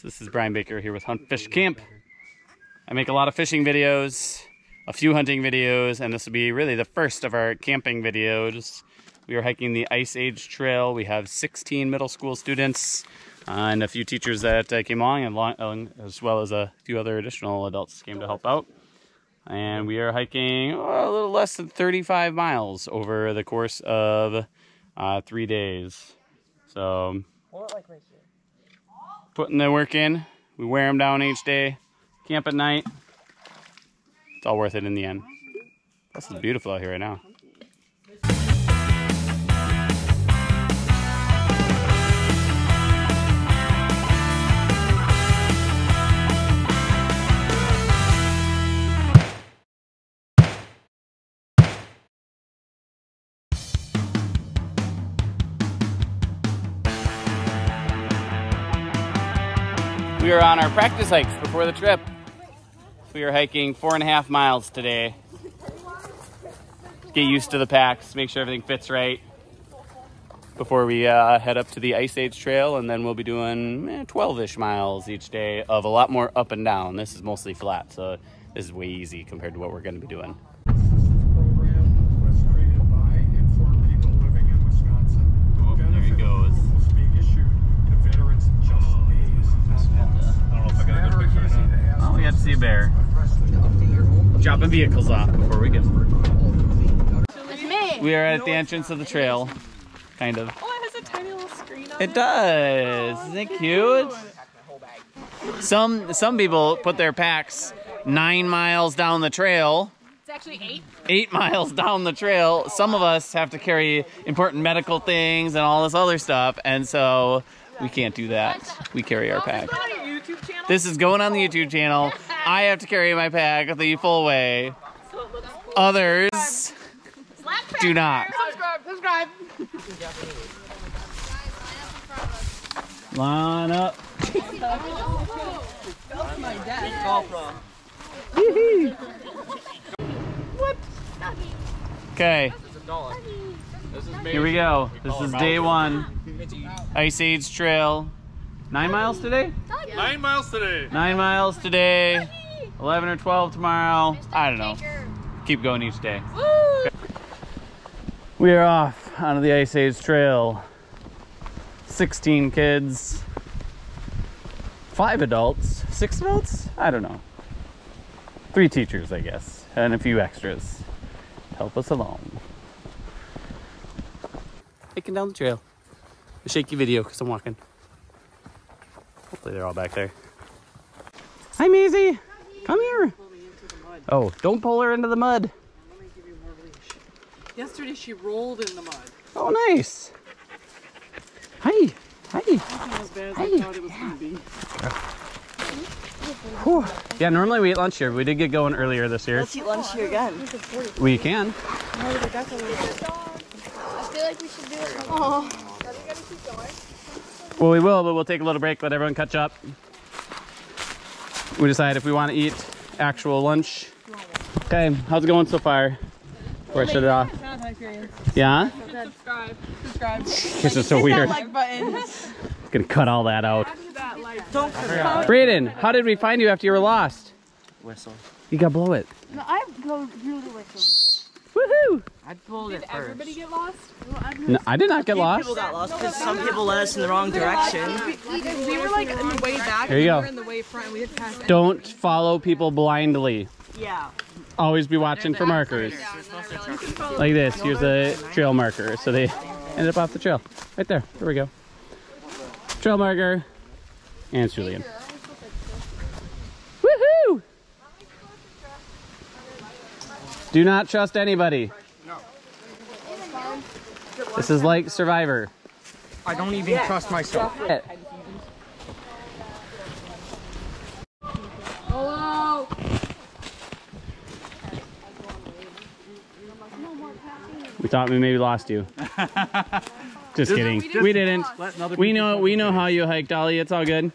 So this is Brian Baker here with Hunt Fish Camp. I make a lot of fishing videos, a few hunting videos, and this will be really the first of our camping videos. We are hiking the Ice Age Trail. We have 16 middle school students uh, and a few teachers that uh, came along, and as well as a few other additional adults came to help out. And we are hiking oh, a little less than 35 miles over the course of uh, three days. So, putting the work in. We wear them down each day. Camp at night. It's all worth it in the end. Plus, it's beautiful out here right now. We are on our practice hikes before the trip. We are hiking four and a half miles today. Get used to the packs, make sure everything fits right before we uh, head up to the Ice Age Trail, and then we'll be doing 12-ish eh, miles each day of a lot more up and down. This is mostly flat, so this is way easy compared to what we're going to be doing. See a bear. Dropping vehicles off before we get. We are at the entrance of the trail, kind of. Oh, it has a tiny little screen on it. It does. Isn't it cute? Some some people put their packs nine miles down the trail. It's actually eight. Eight miles down the trail. Some of us have to carry important medical things and all this other stuff, and so we can't do that. We carry our pack. This is going on the YouTube channel. I have to carry my pack the full way. Others do not. Subscribe, subscribe. Line up. my dad. What? Okay. Here we go. This is day one. Ice Age Trail. Nine miles today? Nine miles today. Nine miles today. 11 or 12 tomorrow. I don't know. Keep going each day. Okay. We are off onto the Ice Age Trail. 16 kids. Five adults. Six adults? I don't know. Three teachers, I guess. And a few extras. Help us along. Hiking down the trail. A shaky video because I'm walking. Hopefully they're all back there. Hi, Maisie. Come here. Oh, don't pull her into the mud. Yesterday she rolled in the mud. Oh, nice. Hi. Hi. Whew. Yeah, normally we eat lunch here. We did get going earlier this year. Let's eat lunch here again. We can. I feel like we should do it. Oh. Well, we will, but we'll take a little break, let everyone catch up. We decide if we want to eat actual lunch. Okay, how's it going so far? Before I shut it off. Yeah? Subscribe. Subscribe. This is so weird. Like button. Gonna cut all that out. Don't Braden, how did we find you after you were lost? Whistle. You gotta blow it. No, I go really whistle. Woohoo! I pulled Did it first. everybody get lost? No, I did not get lost. People got lost because some people led us in the wrong direction. We were like in the way back. Here you go. We were in the way front. And we had passed. Don't follow people blindly. Yeah. Always be watching for markers. Like this. Here's a trail marker. So they ended up off the trail. Right there. There we go. Trail marker. And it's Julian. Woohoo! Do not trust anybody. This is like Survivor. I don't even trust myself. Hello. We thought we maybe lost you. Just kidding. We didn't. We know we know how you hiked, Ollie. It's all good.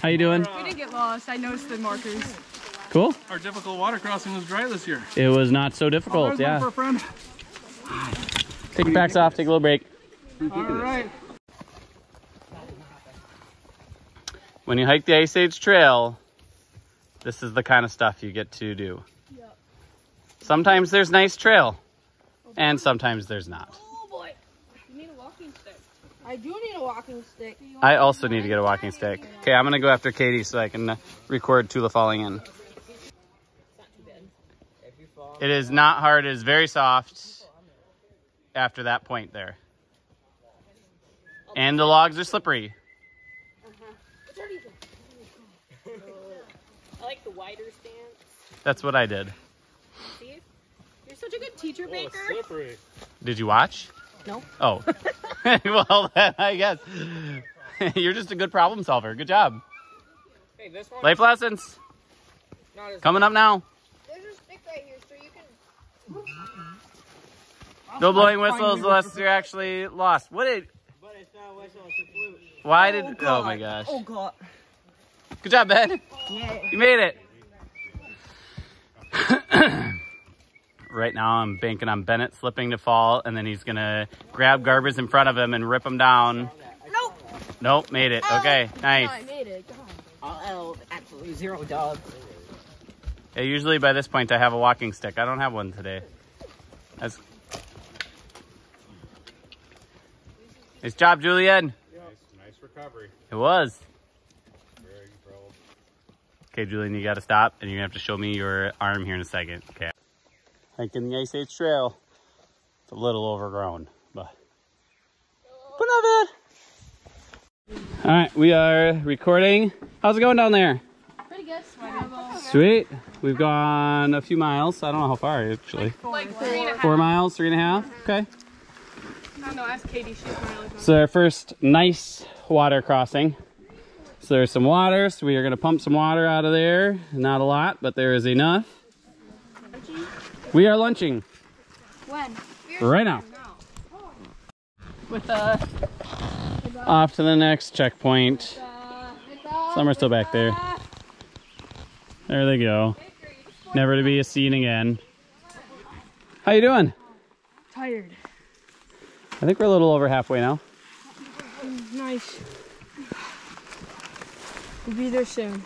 How you doing? We didn't get lost. I noticed the markers. Cool. Our difficult water crossing was dry this year. It was not so difficult. There's one Yeah. for a friend. Take your packs off. Take a little break. All right. when you hike the Ice Age Trail, this is the kind of stuff you get to do. Sometimes there's nice trail, and sometimes there's not. Oh boy. You need a walking stick. I do need a walking stick. I also need to get a walking stick. Okay, I'm gonna go after Katie so I can uh, record Tula falling in. It is not hard, it is very soft after that point there. And the logs are slippery. Uh-huh. I like the wider stance. That's what I did. See? You're such a good teacher, Oh, slippery. Did you watch? No. Oh. well, then I guess. You're just a good problem solver. Good job. Hey, this one. Life lessons Not as coming up now. There's a stick right here, so you can. No blowing whistles unless you're actually lost. What did? But it's not a whistle, it's a flute. Why did? Oh, oh my gosh. Oh god. Good job, Ben. Yeah. You made it. right now, I'm banking on Bennett slipping to fall, and then he's gonna grab Garbers in front of him and rip him down. Nope. Nope, made it. Oh, okay, nice. I made it. God. Oh, absolutely zero dog. Yeah, usually by this point, I have a walking stick. I don't have one today. That's nice job, Julian. Nice recovery. It was. Very. Okay, Julian, you got to stop, and you're gonna have to show me your arm here in a second. Okay. Hiking the Ice Age Trail. It's a little overgrown, but but not bad. All right, we are recording. How's it going down there? Pretty good. Sweet. We've gone a few miles. I don't know how far actually. Like three and a half. Four miles, three and a half. Okay. I ask Katie. She's So our first nice water crossing. So there's some water, so we are gonna pump some water out of there. Not a lot, but there is enough. We are lunching When? right now. With uh, Off to the next checkpoint. Some are still back there. There they go. Never to be seen again. How you doing? tired. I think we're a little over halfway now. Nice. We'll be there soon.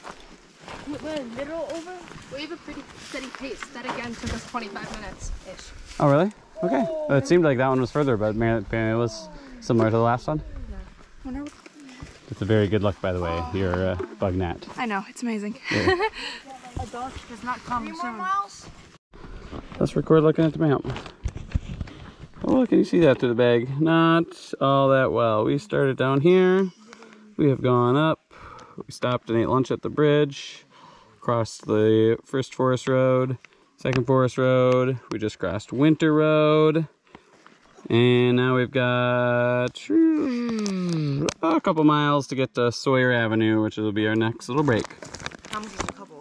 We're A little over. We have a pretty steady pace. That again took us 25 minutes ish. Oh, really? Okay. Well, it seemed like that one was further, but man, apparently it was similar to the last one. It's a very good look, by the way, your uh, bug net. I know, it's amazing. A dog does not come soon. miles. Let's record looking at the map. Oh, can you see that through the bag? Not all that well. We started down here. We have gone up. We stopped and ate lunch at the bridge. Crossed the first forest road, second forest road. We just crossed Winter Road. And now we've got hmm, a couple miles to get to Sawyer Avenue, which will be our next little break.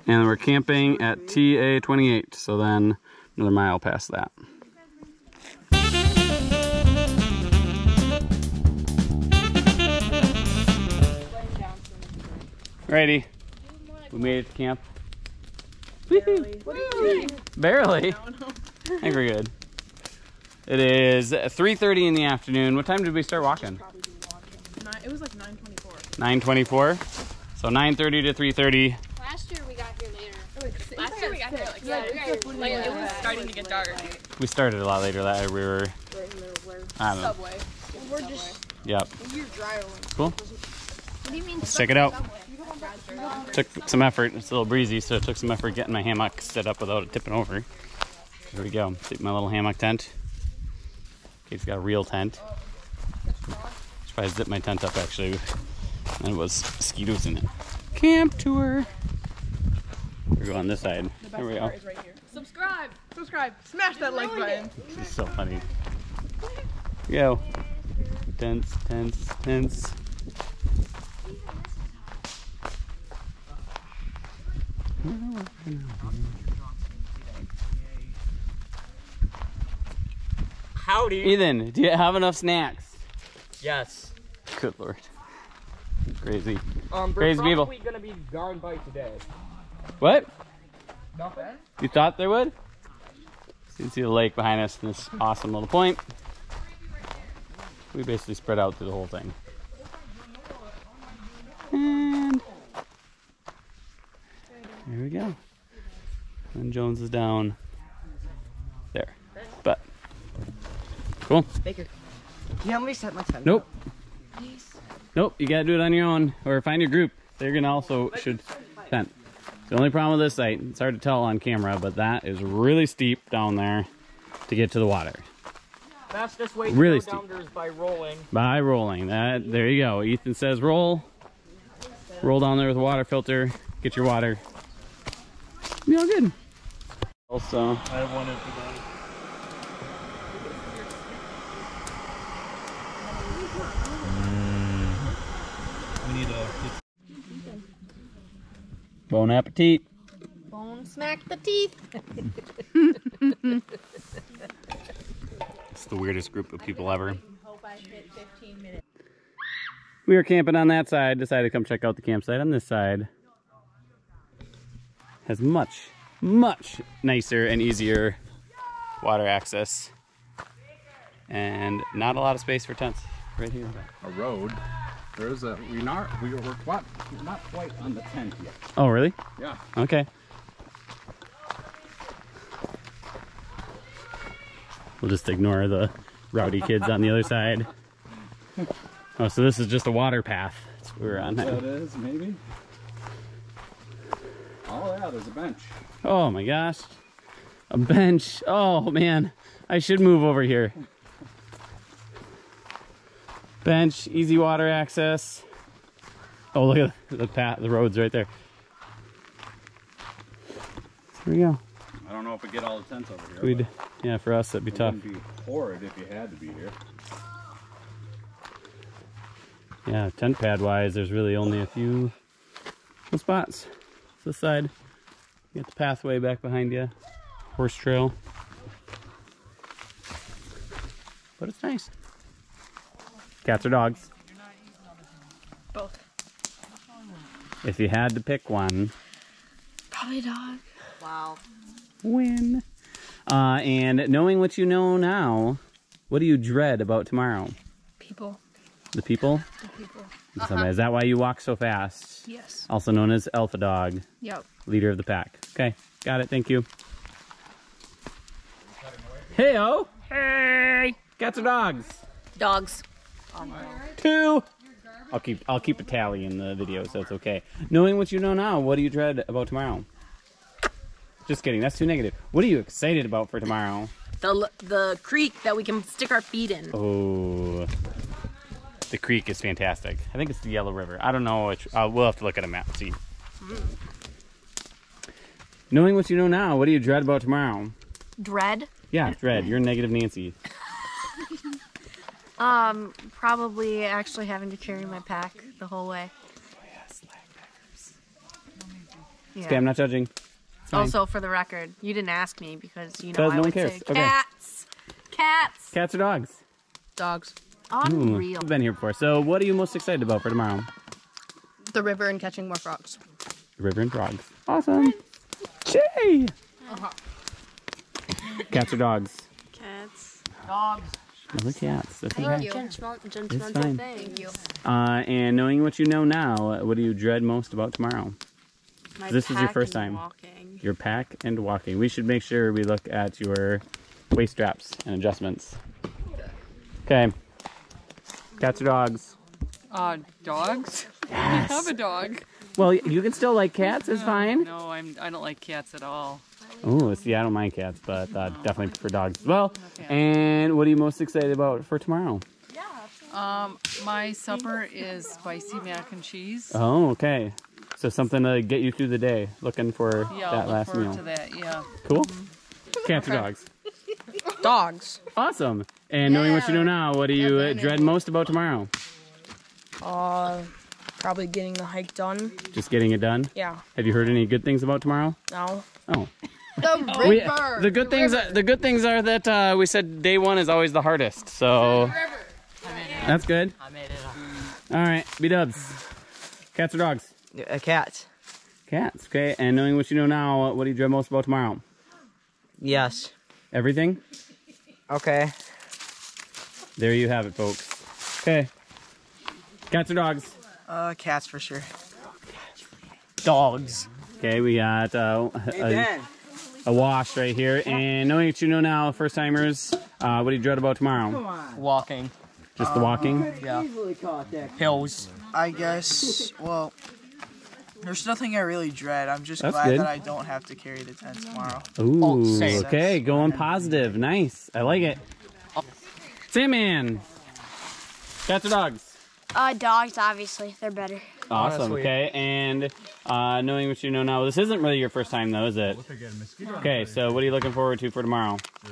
And we're camping at TA 28, so then another mile past that. Righty, we made it to camp. Barely. Barely. I think we're good. It is 3.30 in the afternoon. What time did we start walking? It was like 9:24. 9.24. So 9.30 to 3.30. Last year we got here later. Last we like, yeah, like it was starting to get dark. We started a lot later. That we were, I don't know. Subway. We're just. Yep. You're driving. Cool. What do you mean? Let's check it out. Took some effort. It's a little breezy, so it took some effort getting my hammock set up without it tipping over. Here we go. See my little hammock tent. Kate's got a real tent. Should probably zip my tent up actually. And it was mosquitoes in it. Camp tour. We're going this side. There we go. Is right here. Subscribe. Subscribe. Smash that like button. This is so funny. Here we go. Tents, tents, tents. Howdy. Ethan, do you have enough snacks? Yes. Good lord. Crazy. Um, we're Crazy people. probably gonna be gone by today. What? Nothing. You thought there would? You can see the lake behind us in this awesome little point. We basically spread out through the whole thing. And there we go. And Jones is down there. But cool. Baker, you help me set my time? Nope. Nope, you gotta do it on your own or find your group. They're gonna also should tent. The only problem with this site, it's hard to tell on camera, but that is really steep down there to get to the water. Fastest way to Really go steep. down there is by rolling. By rolling. That there you go. Ethan says roll. Roll down there with a water filter. Get your water. Be all good. Also, I have one empty bag. We need a. bon appetit. Bone smack the teeth. It's the weirdest group of people ever. We were camping on that side, decided to come check out the campsite on this side. Has much, much nicer and easier water access. And not a lot of space for tents right here. A road. There's a we not we were quite not quite on the tent yet. Oh, really? Yeah. Okay. We'll just ignore the rowdy kids on the other side. Oh, so this is just a water path. That's what we're on That now. maybe. Oh yeah, there's a bench. Oh my gosh. A bench. Oh man. I should move over here. Bench, easy water access. Oh, look at the path, the road's right there. Here we go. I don't know if we get all the tents over here. We'd, yeah, for us that'd be tough. be horrid if you had to be here. Yeah, tent pad wise, there's really only a few spots. spots. This side, you got the pathway back behind you, horse trail. But it's nice. Cats or dogs? Both. If you had to pick one, Probably dog. Wow. win. Uh, and knowing what you know now, what do you dread about tomorrow? People. The people? The people. Somebody- Is that why you walk so fast? Yes. Also known as Alpha Dog. Yep. leader of the pack. Okay, got it. Thank you. Hey, oh, Hey. cats or dogs? Dogs. Two. I'll keep I'll keep a tally in the video, so it's okay. Knowing what you know now, what do you dread about tomorrow? Just kidding. That's too negative. What are you excited about for tomorrow? The the creek that we can stick our feet in. Oh, the creek is fantastic. I think it's the Yellow River. I don't know which. Uh, we'll have to look at a map and see. Knowing what you know now, what do you dread about tomorrow? Dread. Yeah, dread. You're negative Nancy. Um, probably actually having to carry my pack the whole way. Yeah. Okay, I'm not judging. fine. Also, for the record, you didn't ask me because you know Because I no one would cares. say Okay. cats, cats, Cats or dogs? dogs. Ooh, Unreal. I've been here before. So, what are you most excited about for tomorrow? The river and catching more frogs. River and frogs. Awesome. Jay. Uh-huh. Cats or dogs? Cats. Those are cats. That's Thank okay. you. Judgmental fine. Thank you. Uh, and knowing what you know now, what do you dread most about tomorrow? My This is your first time. Walking. Your pack and walking. We should make sure we look at your waist straps and adjustments. Okay. Cats or dogs? Uh, dogs? Yes. I have a dog. Well, you can still like cats. It's fine. No, I'm. I don't like cats at all. Oh, see, I don't mind cats, but uh, definitely prefer dogs as well. And what are you most excited about for tomorrow? Yeah. Um, my supper is spicy mac and cheese. Oh, okay. So something to get you through the day. Looking for yeah, that I'll look last forward meal. to that. Yeah. Cool. Cats or dogs? Dogs. Awesome. And knowing what you know now, what do you uh, dread most about tomorrow? Uh, probably getting the hike done. Just getting it done. Yeah. Have you heard any good things about tomorrow? No. Oh, The we, river. the good things. The good things are that uh, we said day one is always the hardest. So that's good. I made it. All right, B Dubs. Cats or dogs? A cat. Cats. Okay. And knowing what you know now, what do you dread most about tomorrow? Yes. Everything. Okay. There you have it, folks. Okay. Cats or dogs? Uh, cats for sure. Dogs. Okay, we got uh, Hey a- wash right here. And knowing what you know now, first timers, uh, what do you dread about tomorrow? Walking. Just the walking? Yeah. Hills. I guess. Well, there's nothing I really dread. I'm just That's glad good. that I don't have to carry the tent tomorrow. Ooh, same. okay, going positive. Nice. I like it. Sandman. Cats or dogs? Uh, dogs, obviously. They're better. Awesome. Honestly. Okay, and uh, knowing what you know now, this isn't really your first time though, is it? Okay, so what are you looking forward to for tomorrow?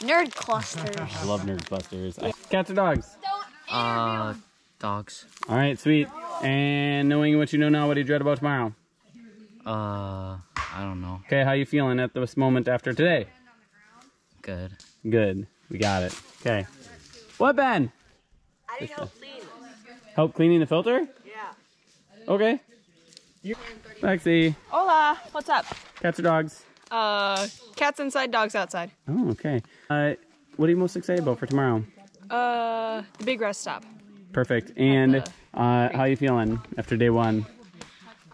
Nerd clusters. I love Nerd Busters. Cats or dogs? Uh, dogs. All right, sweet. And knowing what you know now, what do you dread about tomorrow? Uh, I don't know. Okay, how you feeling at this moment after today? Good. Good. We got it. Okay. What, Ben? I need help clean. Help cleaning the filter? Yeah. Okay. Lexi, Hola. What's up? cats or dogs? Uh, cats inside, dogs outside. Oh, okay. Uh, what are you most excited about for tomorrow? Uh, the big rest stop. Perfect. And the- uh, how you feeling after day one?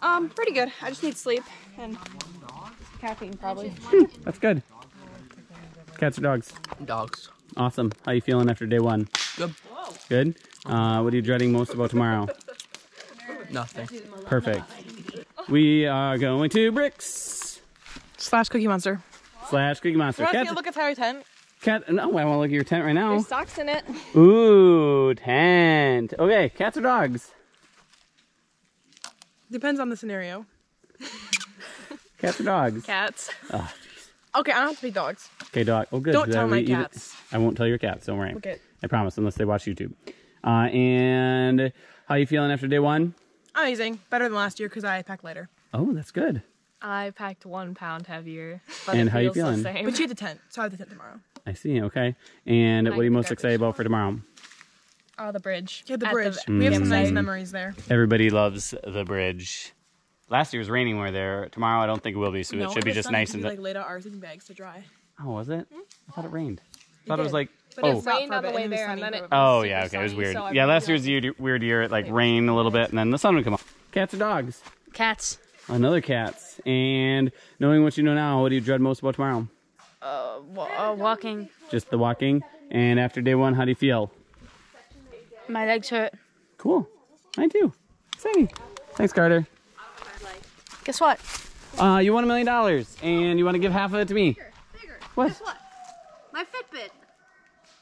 Um, pretty good. I just need sleep and caffeine probably. That's good. Cats or dogs? Dogs. Awesome. How are you feeling after day one? Good. Good. Uh, what are you dreading most about tomorrow? Nothing. Perfect. We are going to Bricks Slash Cookie Monster. slash Cookie Monster. Want to Cats, take a look at Harry tent? cat. No, I want to look at your tent right now. There's socks in it. Ooh, tent. Okay, cats or dogs? Depends on the scenario. Cats or dogs? Cats. Oh, Okay, I don't have to be dogs. Okay, dog. Oh, good. Don't Did tell I my read you- cats. I won't tell your cats. Don't worry. Okay. I promise, unless they watch YouTube. Uh, and how you feeling after day one? Amazing. Better than last year because I packed lighter. Oh, that's good. I packed one pound heavier. But And it how you feeling? same. But you had the tent, so I have the tent tomorrow. I see. Okay. And what are you most excited about for tomorrow? Oh, the bridge. Yeah, the At bridge. Mm. we have some nice memories there. Everybody loves the bridge. Last year was raining. We're there. Tomorrow, I don't think it will be. So no, it should be the just sun nice we and. like laid out our sleeping bags to dry. oh, was it? I thought it rained. I thought it was like. But oh. it rained for on the way and it was there, and then it. a Oh yeah, super okay, it was weird. so yeah, last everyone year's year, weird year. It like rained a little bit, and then the sun would come up. Cats or dogs? Cats. Another cats. And knowing what you know now, what do you dread most about tomorrow? Uh, uh, walking. Just the walking. And after day one, how do you feel? My legs hurt. Cool. I do. Exciting. Thanks, Carter. Guess what? Uh, you won a million dollars, and you want to give half of it to me. Bigger. What? Guess what? My Fitbit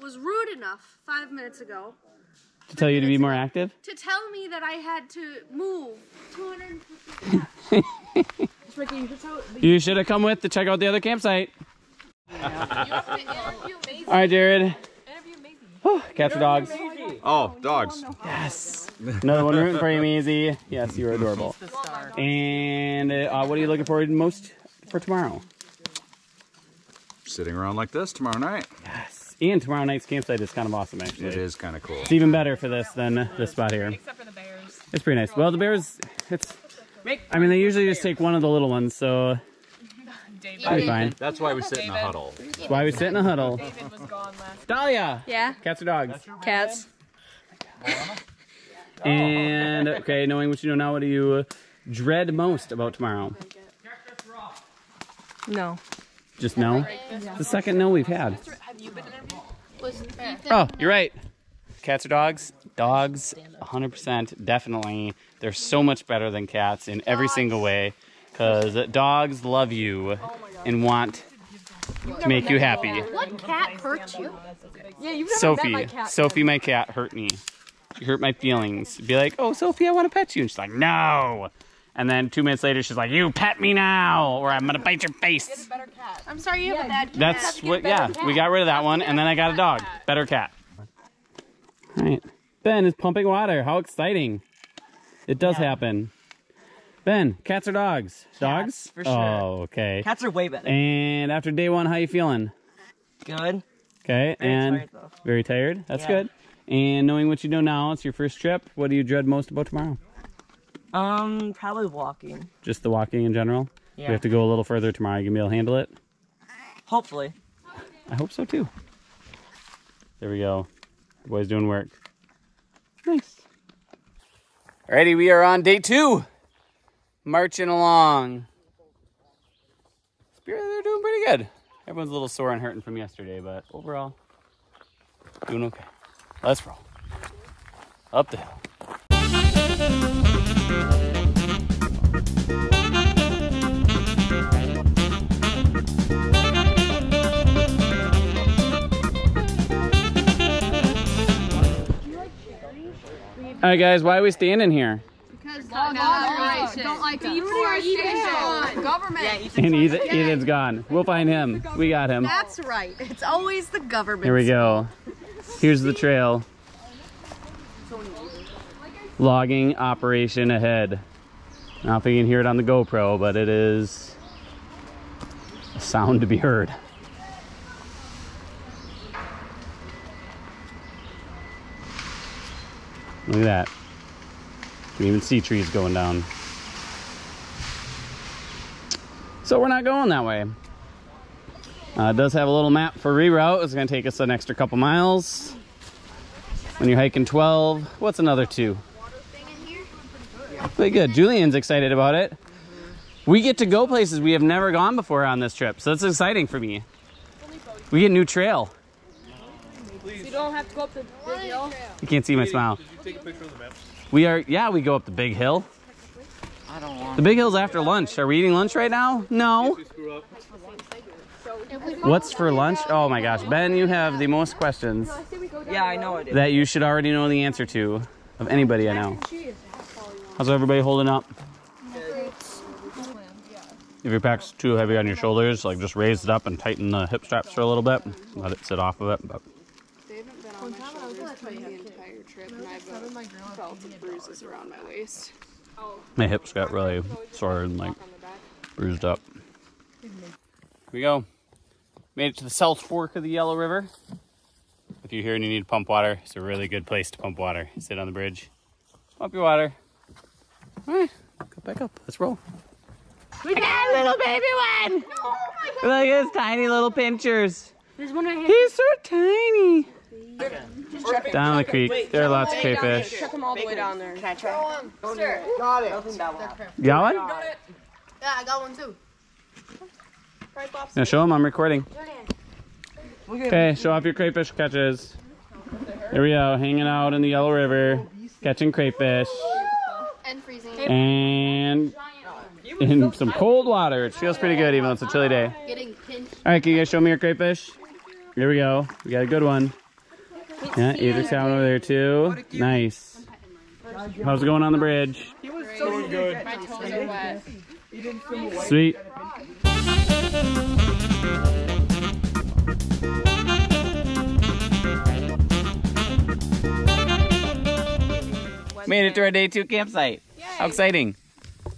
was rude enough five minutes ago To tell you to be more active? to tell me that I had to move 250 You should have come with to check out the other campsite. All right, Jared. Oh, cats or dogs? Oh, dogs. Yes. Another one rooting for you, Maisie. Yes, you're adorable. And uh, what are you looking forward to most for tomorrow? Sitting around like this tomorrow night. Yes. And tomorrow night's campsite is kind of awesome, actually. It is kind of cool. It's even better for this than this spot here. Except for the bears. It's pretty nice. Well, the bears, it's. I mean, they usually just take one of the little ones, so David. be fine. That's why we sit in a huddle. That's why we sit in a huddle. David was gone last. Dahlia! Yeah. Cats or dogs? Cats. And, okay, knowing what you know now, what do you dread most about tomorrow? No. Just no? It's the second no we've had. Oh, you're right. Cats or dogs? Dogs, 100%, definitely. They're so much better than cats in every single way because dogs love you and want to make you happy. What cat hurt you? Yeah, you've Sophie, Sophie, my cat, hurt me. She hurt my feelings. Be like, oh, Sophie, I want to pet you. And she's like, no. And then two minutes later, she's like, you pet me now, or I'm going to bite your face. I'm sorry you have a bad cat. That's what, yeah, we got rid of that one, and then I got a dog. Better cat. All right. Ben is pumping water. How exciting. It does happen. Ben, cats or dogs? Dogs? for sure. Oh, okay. Cats are way better. And after day one, how you feeling? Good. Okay, Very and tired, very tired. That's Yeah. good. And knowing what you know now, it's your first trip. What do you dread most about tomorrow? Um, probably walking. Just the walking in general. Yeah. We have to go a little further tomorrow. You gonna be able to handle it? Hopefully. I hope so too. There we go. The boys doing work. Nice. Alrighty, we are on day two. Marching along. Spirit, they're doing pretty good. Everyone's a little sore and hurting from yesterday, but overall, doing okay. Let's roll. Up the hill. All right, guys, why are we standing here? Because don't like Deforestation. Government. And Ethan, Ethan's gone. We'll find him. We got him. That's right. It's always the government. Here we go. Here's the trail. Logging operation ahead. Not if you can hear it on the GoPro, but it is a sound to be heard. Look at that. You can even see trees going down. So we're not going that way. Uh, it does have a little map for reroute. It's going to take us an extra couple miles. When you're hiking 12, what's another two? Pretty good. Julian's excited about it. We get to go places we have never gone before on this trip, so that's exciting for me. We get a new trail. You don't have to go up the big hill. You can't see my smile. Take a picture of the map. We are, yeah, we go up the big hill. I don't want. The big hill's after lunch. Are we eating lunch right now? No. Screw up. What's for lunch? Oh my gosh, Ben, you have the most questions Yeah, I know it. is. that you should already know the answer to of anybody I know. How's everybody holding up? If your pack's too heavy on your shoulders, like just raise it up and tighten the hip straps for a little bit. Let it sit off of it. But They haven't been on my shoulders the entire trip, and I've felt the bruises around my waist. my hips got really sore and like On the back. bruised up. Here we go. Made it to the South Fork of the Yellow River. If you're here and you need to pump water, it's a really good place to pump water. Sit on the bridge, pump your water. All right, go back up. Let's roll. We got a little baby one. Oh Look at his tiny little pinchers. There's one right here. He's so tiny. Down the creek, there are lots of crayfish. Check them all the way down there. You got one? Yeah, I got one too. Now show them I'm recording. Okay, show off your crayfish catches. Here we go, hanging out in the Yellow River, catching crayfish, And in some cold water. It feels pretty good even though it's a chilly day. All right, can you guys show me your crayfish? Here we go. We got a good one. Yeah, Ethan's got one over there too. Nice. How's it going on the bridge? My toes are wet. Sweet. Made it to our day two campsite. How exciting.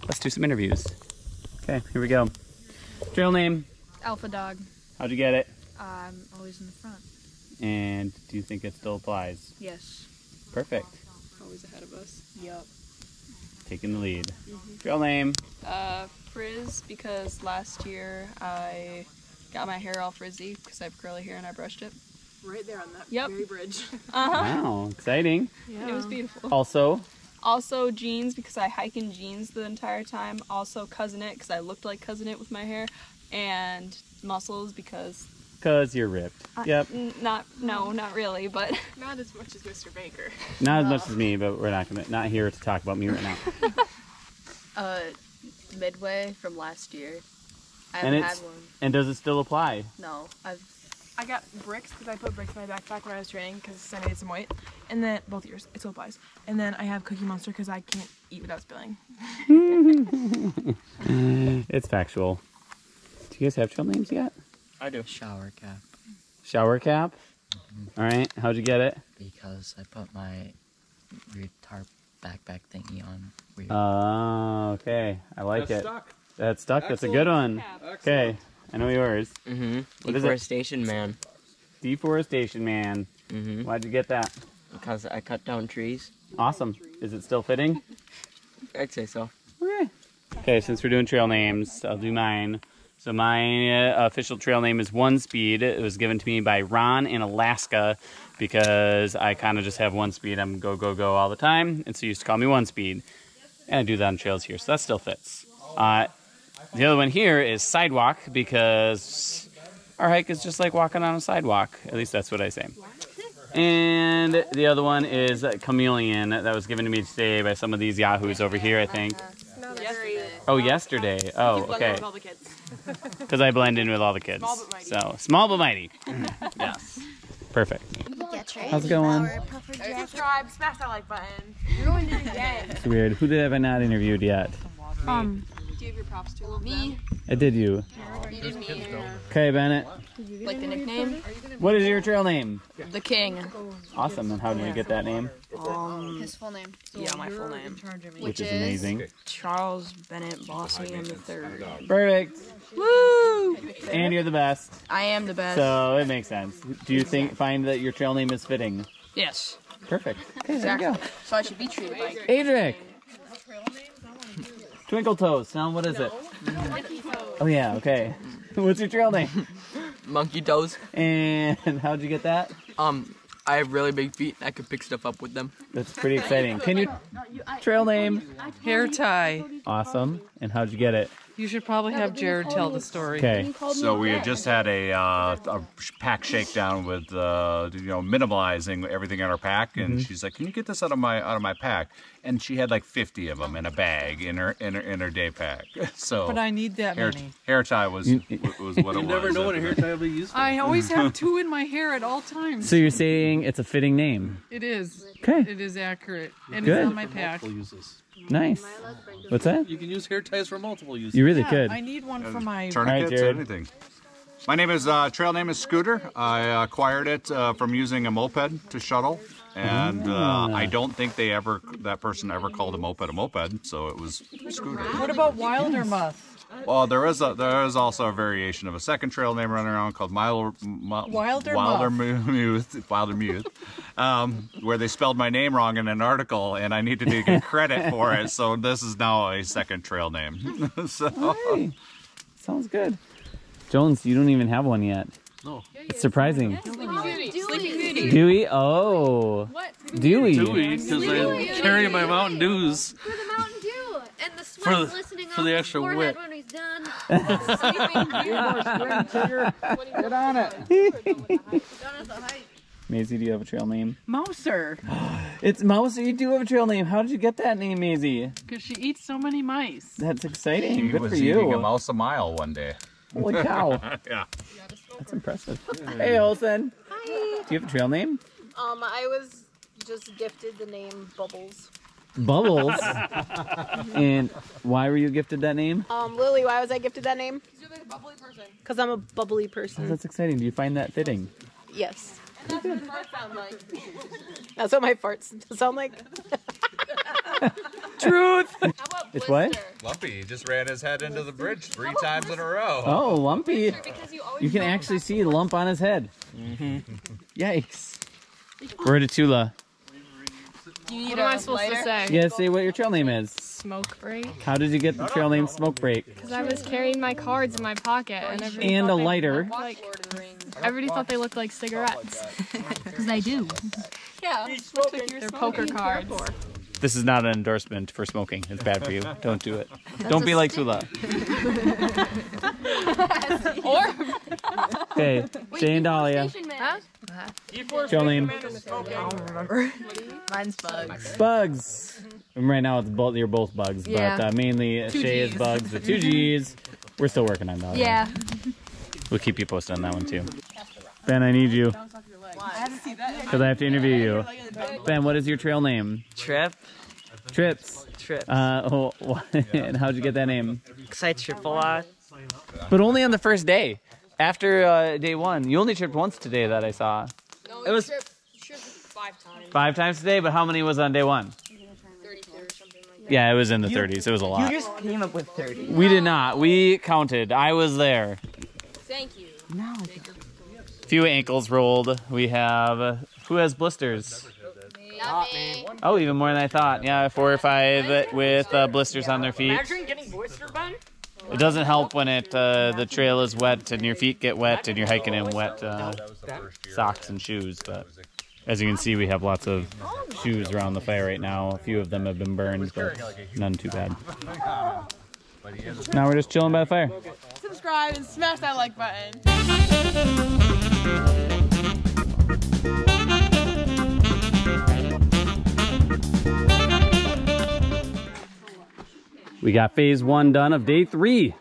Let's do some interviews. Okay, here we go. Trail name. Alpha dog. How'd you get it? I'm always in the front. And do you think it still applies? Yes. Perfect. Always ahead of us. Yep. Taking the lead. Trail name. Uh, frizz because last year I got my hair all frizzy because I have curly hair and I brushed it. Right there on that Yep. very bridge. Uh huh. Wow, exciting. Yeah. It was beautiful. Also, Also jeans because I hike in jeans the entire time. Also cousin it because I looked like cousin it with my hair, and muscles because because you're ripped. Yep. n- not no not really but Not as much as Mr. Baker. Not as much as me, but we're not gonna not here to talk about me right now. Uh, Midway from last year. I And haven't it's- had one. And does it still apply? No, I've. I got bricks because I put bricks in my backpack when I was training because I needed some weight. And then both ears, it still applies. And then I have Cookie Monster because I can't eat without spilling. It's factual. Do you guys have trail names yet? I do. Shower cap Shower cap. Mm-hmm. All right. How'd you get it? because I put my weird tarp backpack thingy on weird. Oh, okay. I like That's it. stuck. That's stuck. That's a good one. Okay. I know yours. mm-hmm. what is it? Deforestation man. Deforestation man. Mm-hmm. Why'd you get that? Because I cut down trees. Awesome. Is it still fitting? I'd say so. Okay. Okay, since we're doing trail names, I'll do mine. So my uh, official trail name is One Speed. It was given to me by Ron in Alaska because I kind of just have one speed. I'm go go go all the time, and so he used to call me One Speed. And I do that on trails here, so that still fits. Uh, The other one here is sidewalk because our hike is just like walking on a sidewalk. At least that's what I say. And the other one is chameleon that was given to me today by some of these yahoos over here, I think. Oh, yesterday. Oh, okay. Because I blend in with all the kids. So small but mighty. yes. Perfect. How's it going? Subscribe, smash that like button. Ruined it again. It's weird. Who did I have I not interviewed yet? Um, Do you have your props to me? I did you. You did me. Okay, Bennett. Like the nickname? What is your trail name? The King. Awesome. And how did you get that name? Um, His full name. yeah, my full name. Which is amazing. Charles Bennett Bossian the third. Perfect. Woo! And you're the best. I am the best. So it makes sense. Do you think find that your trail name is fitting? yes. Perfect. Okay, Exactly. So I should be treated like Adric. Twinkle Toes. Now what is it? Monkey Toes. Oh yeah. Okay. What's your trail name? Monkey toes. And how'd you get that? Um, I have really big feet. And I can pick stuff up with them. That's pretty exciting. Can you trail name? Hair tie. Awesome. And how'd you get it? You should probably have Jared tell the story. Okay. So we had just had a, uh, a pack shakedown with uh, you know minimalizing everything in our pack, and Mhm. she's like, "Can you get this out of my out of my pack?" And she had like 50 of them in a bag in her in her, in her day pack. So, But I need that hair, many. hair tie was was what it was. You never know when a hair tie will be useful. I always have two in my hair at all times. So you're saying it's a fitting name? It is. Okay. It is accurate. And Good. it's on my pack. Multiple uses. Nice. What's that? You can use hair ties for multiple uses. You really Yeah, could. I need one for my. tourniquets, Jared. anything. My name is uh, trail name is Scooter. I acquired it uh, from using a moped to shuttle, and uh, Ah. I don't think they ever that person ever called a moped a moped, so it was Scooter. What about wilder muff? Well, there is a there is also a variation of a second trail name running around called Milo, M- Wilder Wilder Muth, Wilder Muth, um, where they spelled my name wrong in an article, and I needed to get credit for it. So this is now a second trail name. so Hey, sounds good. Jones, you don't even have one yet. No. It's surprising. Sleeping Beauty. Dewey? Oh. Dewey. Dewey, because I carry my Mountain Dews For the Mountain And the for sweat the, glistening for off the his extra forehead wet. when he's done. Get on it. Maisie, do you have a trail name? Mouser. It's Mouse. You do have a trail name. How did you get that name, Maisie? Because she eats so many mice. That's exciting. he Good was for eating a mouse a mile one day. Holy cow. yeah. That's impressive. Hey, Olsen. Hi. Do you have a trail name? Um, I was just gifted the name Bubbles. Bubbles. and why were you gifted that name? Um, Lily, why was I gifted that name? Because I'm a bubbly Oh, person. that's exciting. Do you find that fitting? Yes. That's what my farts sound like. Truth. It's what? Lumpy just ran his head into the bridge three times in a row. Oh, lumpy. You can actually see the lump on his head. Yikes. We're at Tula. What am I supposed to say? Yeah, say what your trail name is. Smoke break. How did you get the trail name Smoke Break? Because I was carrying my cards in my pocket and oh, everybody And a lighter. Like, everybody thought they looked like cigarettes. Because they do. Yeah. They're poker cards. This is not an endorsement for smoking. It's bad for you. Don't do it. Don't be like Tula. or Okay, Jay and Dahlia. Huh? Trail name. I don't remember. Mine's Bugs. Bugs. And right now it's both. You're both bugs, Yeah. but uh, mainly Two Shay is Gs. bugs. The two G's. We're still working on that. Yeah. We'll keep you posted on that one too. Ben, I need you because I have to interview you. Ben, what is your trail name? Trip. Trips. Trips. Uh, oh, and how'd you get that name? Because I trip a lot. But only on the first day. After uh, day one, you only tripped once today that I saw. No, It was five times. five times today, but how many was on day one? 32 or something like Yeah, it was in the 30s. It was a lot. You just came up with 30. We did not. We counted. I was there. Thank you. No. Few ankles rolled. We have uh, who has blisters? Not me. Oh, even more than I thought. Yeah, four or five with uh, blisters on their feet. Imagine getting blister. It doesn't help when it uh, the trail is wet and your feet get wet and you're hiking in wet uh, socks and shoes. But as you can see, we have lots of shoes around the fire right now. A few of them have been burned, but none too bad. Now we're just chilling by the fire. Subscribe and smash that like button. We got phase one done of day three.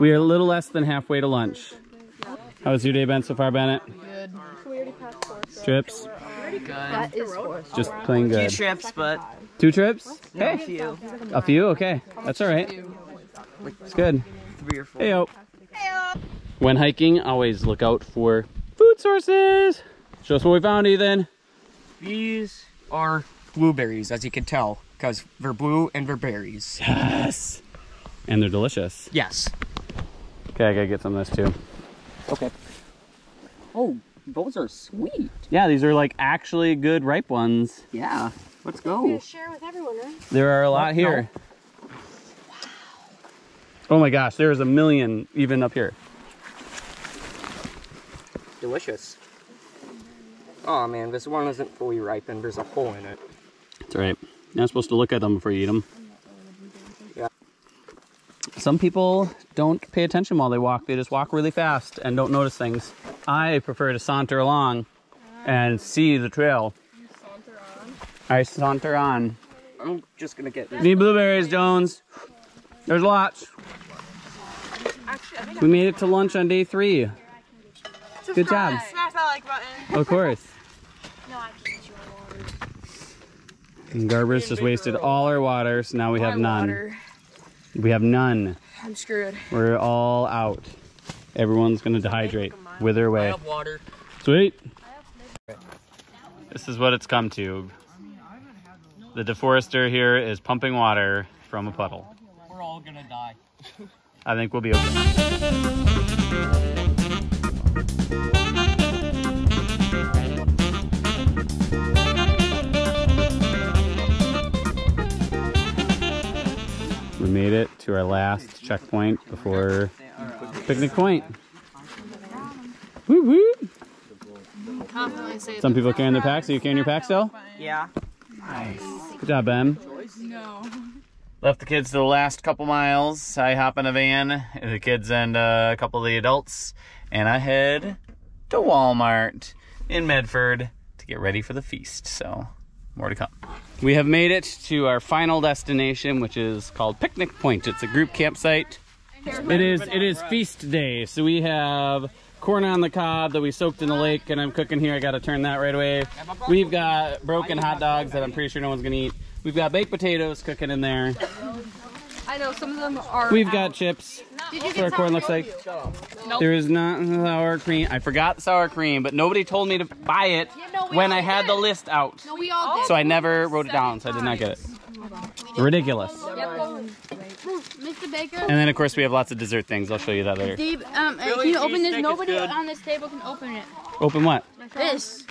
We are a little less than halfway to lunch. How was your day been so far, Bennett? Good. Trips? That is four. Just playing good. Two trips, but Two trips? no, a few. a few? Okay, that's all right. It's good. Three or four. Hey, yo. When hiking, always look out for food sources. Show us what we found, Ethan. These are blueberries, as you can tell, because they're blue and they're berries. Yes. And they're delicious. Yes. Okay, I gotta get some of this too. Okay. Oh, those are sweet. Yeah, these are like actually good ripe ones. Yeah. Let's go. Share with everyone, right? There are a lot oh, no. here. Oh my gosh, there's a million even up here. Delicious. Oh man, this one isn't fully ripened. There's a hole in it. That's all right. You're not supposed to look at them before you eat them. Yeah. Some people don't pay attention while they walk. They just walk really fast and don't notice things. I prefer to saunter along and see the trail. Saunter I saunter on. I'm just gonna get this. Need blueberries, Jones. There's lots. We made it to lunch on day three. Good job. Smash that like button. Of course. And Garber's just wasted all our water, so now we have none. Water. We have none. I'm screwed. We're all out. Everyone's gonna dehydrate, wither I away. have water. Sweet. This is what it's come to. The deforester here is pumping water from a puddle. We're all gonna die. I think we'll be okay. Made it to our last checkpoint before Picnic Point. Woo woo! Some people carrying their packs. Are you carrying your pack still? Yeah. Nice. Good job, Ben. No. Left the kids to the last couple miles. I hop in a van, the kids and uh, a couple of the adults, and I head to Walmart in Medford to get ready for the feast. So, more to come. We have made it to our final destination, which is called Picnic Point. It's a group campsite. It is it is feast day, so we have corn on the cob that we soaked in the lake, and I'm cooking here. I got to turn that right away. We've got broken hot dogs that I'm pretty sure no one's gonna eat. We've got baked potatoes cooking in there. I know some of them are. We've got chips. That's what our corn looks like. There is not sour cream. I forgot sour cream, but nobody told me to buy it when I had the list out. No, we all did. So I never wrote it down, so I did not get it. Ridiculous. Mr. Baker. And then, of course, we have lots of dessert things. I'll show you that later. Steve, um, uh, can you open this? Nobody on this table can open it. Open what? This.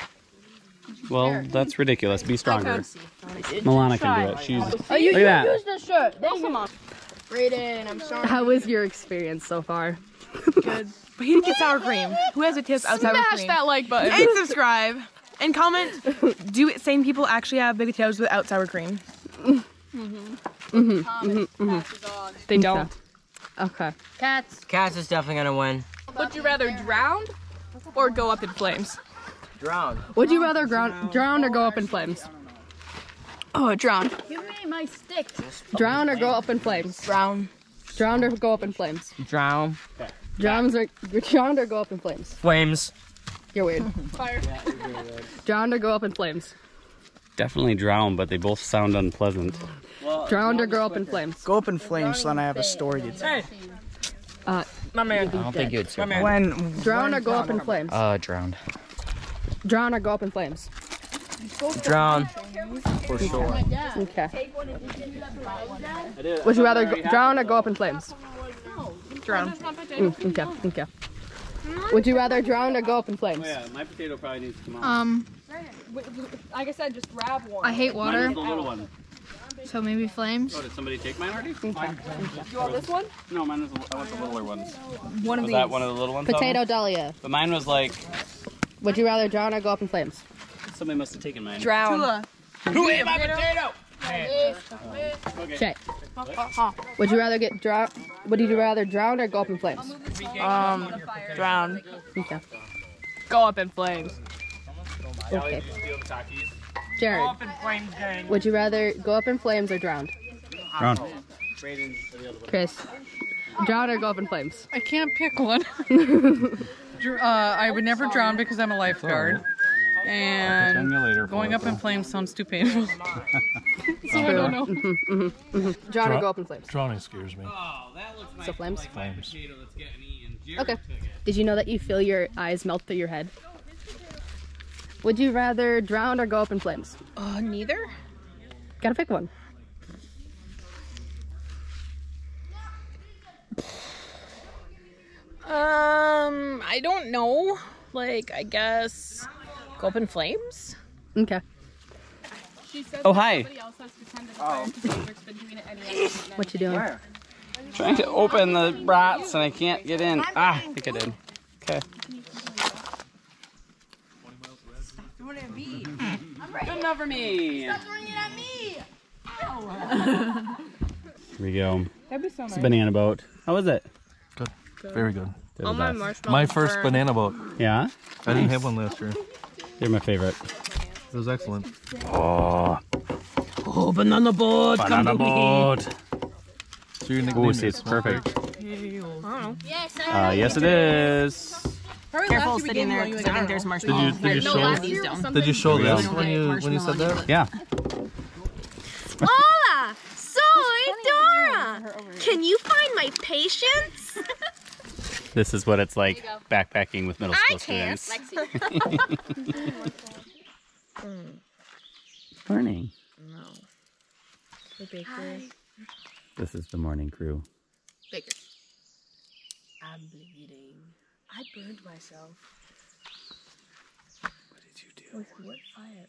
Well, that's ridiculous. Be stronger. Milana can do it. She's. Oh, you Look at that. use the shirt. Thank you. Brayden, I'm sorry. How was your experience so far? Good. But he didn't get sour cream. Who has a tip outside of Smash cream? that like button. And subscribe. And comment. Do same people actually have big potatoes without sour cream? Mm hmm. They don't. Okay. Cats. Cats is definitely gonna win. Would you rather drown or go up in flames? Drown. Would you rather drown, drown or go up in flames? Oh, drown. Give me my stick. Drown or go up in flames? Drown. Drown or go up in flames? Drown. Drown or, drown or go up in flames? Flames. You're weird. Fire. Drown or go up in flames? Definitely drown, but they both sound unpleasant. Drowned or go up in flames? Go up in flames, so then I have a story to tell. Uh, My man. I don't think you would survive. When drown or go up in flames? Uh, drowned. Drown or go up in flames? Drown. for sure. Okay. Would you rather go, drown or go up in flames? Drown. Mm, okay, okay. Would you rather drown or go up in flames? yeah, my potato probably needs to come out. Um, Like I said, just grab one. I hate Mine water, is the little one. so maybe flames. Oh, did somebody take mine already? You want this one? No, mine was. I want the littler ones. One of Was these. that one of the little ones? Potato dahlia. But mine was like Would you rather drown or go up in flames? somebody must have taken mine. Drown. Who ate my potato? Shay. Would you rather get drowned? Would you rather drown or go up in flames? Um, drown. Okay. Go up in flames. Okay. Jared, would you rather go up in flames or drown? Drown. Chris, drown or go up in flames? I can't pick one. Dr- uh, I would never drown because I'm a lifeguard. And Pretend you later for going up in huh? flames sounds too painful. so I don't know. Mhm, mhm. Drown or go up in flames? Drowning scares me. So flames? Flames. Okay. Did you know that you feel your eyes melt through your head? Would you rather drown or go up in flames? Uh, neither. Gotta pick one. Um, I don't know. Like, I guess go up in flames. Okay. Oh, hi. What you doing? Trying to open the brats and I can't get in. Ah, I think I did. Okay. Good enough for me. Stop throwing it at me. Here we go. That'd be so It's nice. a banana boat. How was it? Good. Very good. They're the best. My first banana boat. Yeah? I didn't have one last year. They're my favorite. It was excellent. Oh. Oh, banana boat. Banana to boat. So your nickname Oh, is see, it's perfect. Yes, Uh, yes, it is. Careful sitting there because I think there's marshmallows. Did you, did you show, did you show this go. when you when you said that? Yeah. Hola! Soy Dora! Can you find my patience? This is what it's like backpacking with middle I school can. students. Morning. No. The baker. This is the morning crew. Baker. I'm bleeding. I burned myself. What did you do? With what fire?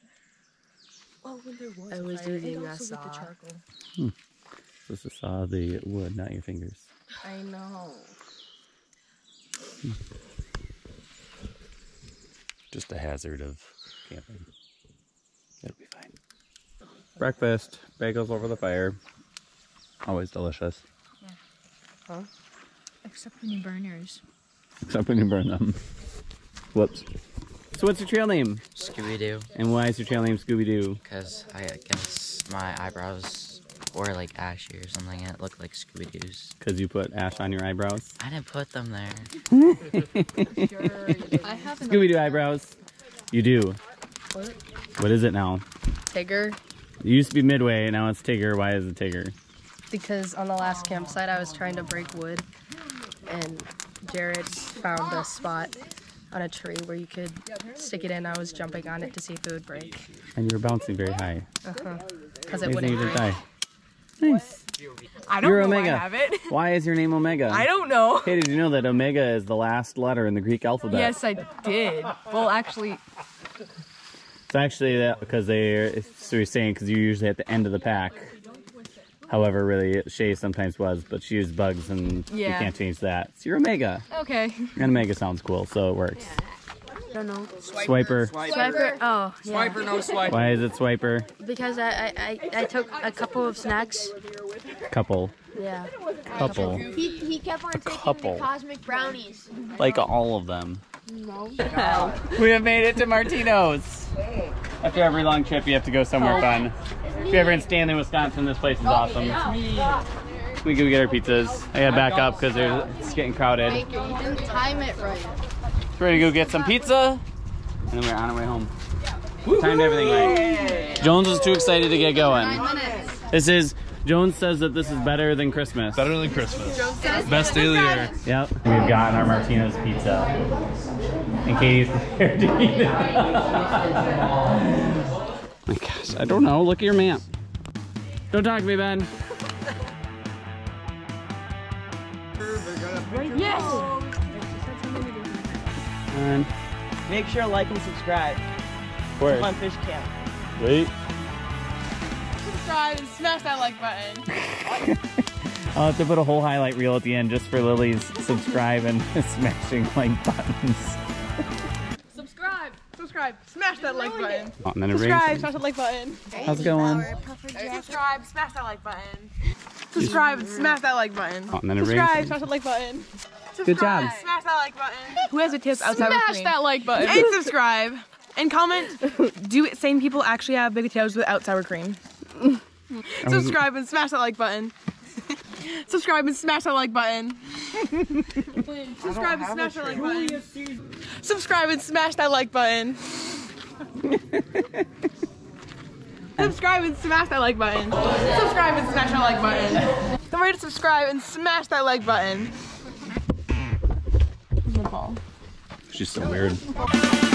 Well, when there was I a was fire, using and a also with saw. the charcoal. Hmm. This is saw the wood, not your fingers. I know. Just a hazard of camping. It'll be fine. Breakfast, bagels over the fire. Always delicious. Yeah. Huh? Except when you burn yours. Except when you burn them. Whoops. So what's your trail name? Scooby Doo. And why is your trail name Scooby Doo? Because I guess my eyebrows were like ashy or something and it looked like Scooby Doo's. Because you put ash on your eyebrows? I didn't put them there. I have Scooby Doo eyebrows. You do. What? What is it now? Tigger. It used to be Midway, now it's Tigger. Why is it Tigger? Because on the last campsite, I was trying to break wood, and Jared found a spot on a tree where you could stick it in. I was jumping on it to see if it would break. And you were bouncing very high. Uh-huh. Because it wouldn't you didn't break. die. Nice. I don't You're know Omega. I have it. Why is your name Omega? I don't know. Hey, did you know that Omega is the last letter in the Greek alphabet? Yes, I did. Well, actually, It's actually that because they're, so you're saying because you're usually at the end of the pack. However, really Shay sometimes was, but she used bugs and you can't change that. So you're Omega. okay. And Omega sounds cool, so it works. Don't know. Swiper. Swiper. Oh, yeah. Swiper, no swiper. Why is it Swiper? Because I, I, I, I took a couple of snacks. Couple. Yeah. Couple. He, he kept on taking couple. the cosmic brownies. Like all of them. No. We have made it to Martino's. After every long trip, you have to go somewhere fun. If you're ever in Stanley, Wisconsin, this place is awesome. We go get our pizzas. I gotta back up because it's getting crowded. You didn't time it right. We're gonna go get some pizza, and then we're on our way home. Timed everything right. Jones is too excited to get going. This is Jones says that this is better than Christmas. Better than Christmas. Best day of the year. Yep. We've gotten our Martino's pizza. And Katie's prepared to eat it. My gosh, I don't know. Look at your map. Don't talk to me, Ben. Yes. And Make sure to like and subscribe. Where? Hunt Fish Camp. wait. Subscribe and smash that like button. I'll have to put a whole highlight reel at the end just for Lily's subscribe and smashing like buttons. Subscribe. Subscribe. Smash that like button. Oh, and then Subscribe. Smash that like button. How's it going? Subscribe. Smash that like button. Subscribe smash that like button. Oh, and then Subscribe, smash that like button. Good job. Smash that like button. Who has a tip outside Smash of screen? that like button. And subscribe. And comment. Do same people actually have big potatoes without sour cream? subscribe and smash that like button. subscribe and smash that like button. subscribe and smash that like button. Subscribe and smash that like button. subscribe and smash that like button. Subscribe and smash that like button. Don't forget to subscribe and smash that like button. She's so weird.